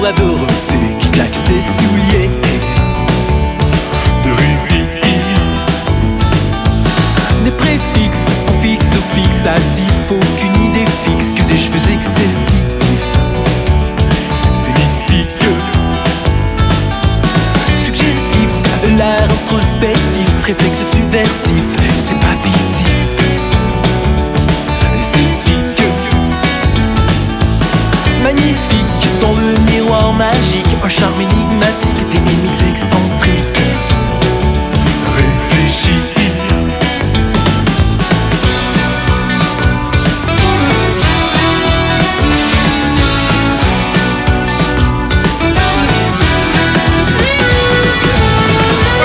Dorothée qui claque ses souliers. Des préfixes, on fixe fixatif, aucune idée fixe que des cheveux excessifs. C'est mystique, suggestif, l'air introspectif, réflexe subversif, charme énigmatique, des mimiques excentriques. Réfléchis.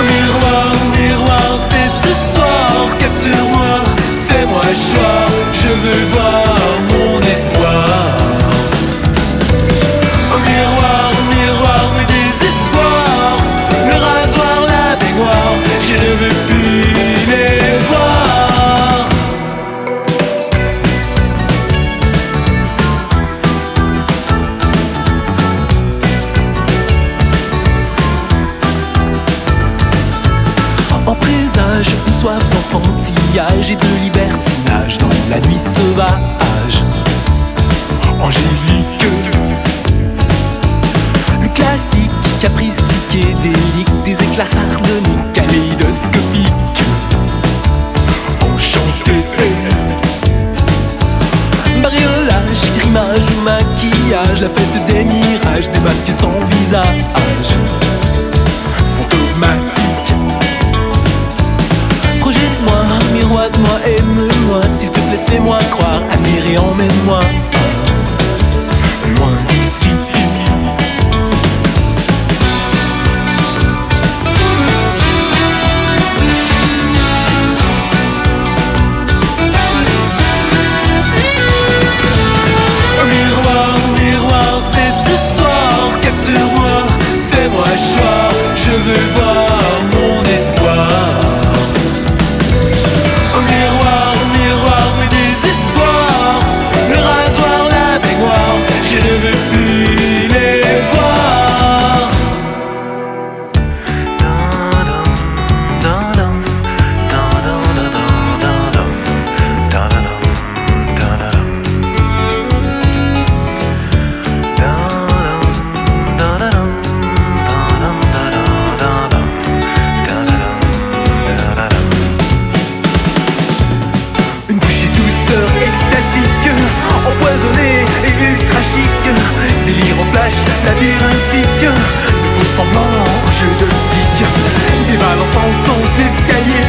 Miroir, miroir, c'est ce soir Capture-moi, fais-moi choix Je veux voir mon espoir soif d'enfantillage et de libertinage dans la nuit sauvage. Angélique, le classique, caprice psychédélique, des éclats sardoniques, kaléidoscopiques. Enchanté, bariolage, grimage ou maquillage, la fête des mirages, des masques sans visage. S'il te plaît, fais-moi croire, admirer, emmène-moi. Délire en flash, labyrinthique De faux semblants, jeu d'optique Des balances en sens l'escalier